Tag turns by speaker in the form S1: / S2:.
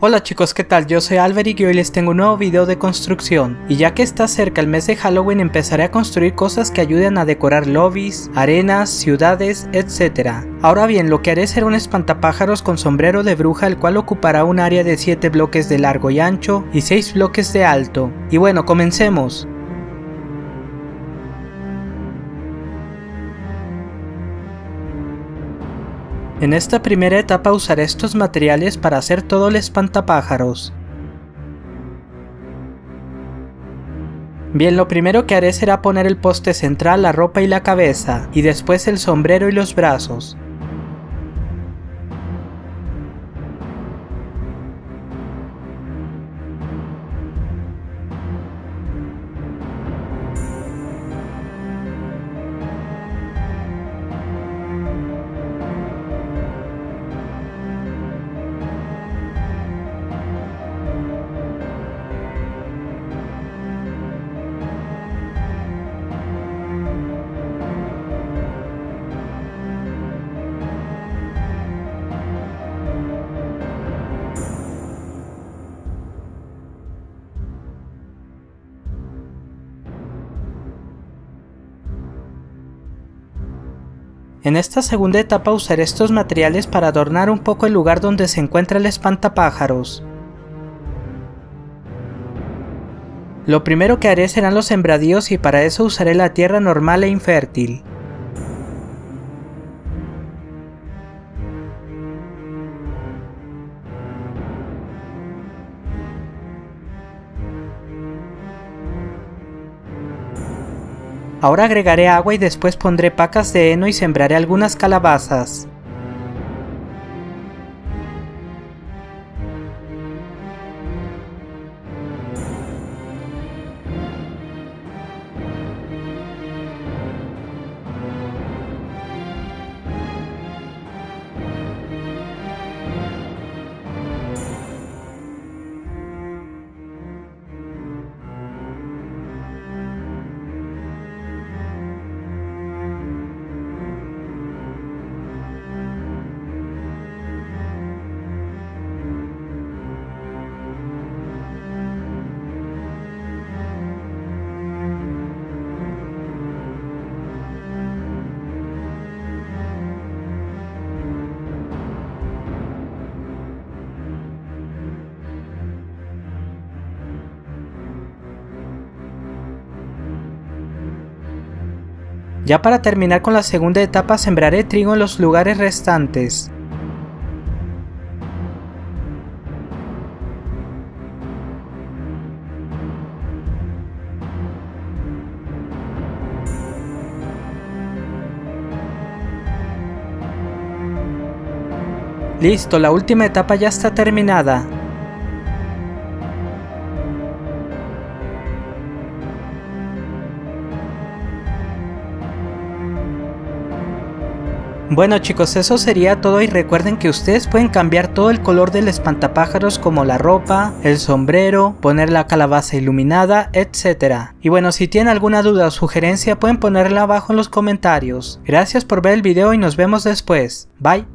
S1: Hola chicos, ¿qué tal? Yo soy Alberic y hoy les tengo un nuevo video de construcción. Y ya que está cerca el mes de Halloween empezaré a construir cosas que ayuden a decorar lobbies, arenas, ciudades, etc. Ahora bien, lo que haré será un espantapájaros con sombrero de bruja el cual ocupará un área de 7 bloques de largo y ancho y 6 bloques de alto. Y bueno, comencemos. En esta primera etapa usaré estos materiales para hacer todo el espantapájaros. Bien, lo primero que haré será poner el poste central, la ropa y la cabeza, y después el sombrero y los brazos. En esta segunda etapa usaré estos materiales para adornar un poco el lugar donde se encuentra el espantapájaros. Lo primero que haré serán los sembradíos y para eso usaré la tierra normal e infértil. Ahora agregaré agua y después pondré pacas de heno y sembraré algunas calabazas. Ya para terminar con la segunda etapa sembraré trigo en los lugares restantes. Listo, la última etapa ya está terminada. Bueno chicos, eso sería todo y recuerden que ustedes pueden cambiar todo el color del espantapájaros como la ropa, el sombrero, poner la calabaza iluminada, etc. Y bueno, si tienen alguna duda o sugerencia pueden ponerla abajo en los comentarios. Gracias por ver el video y nos vemos después. Bye.